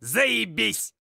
Заебись!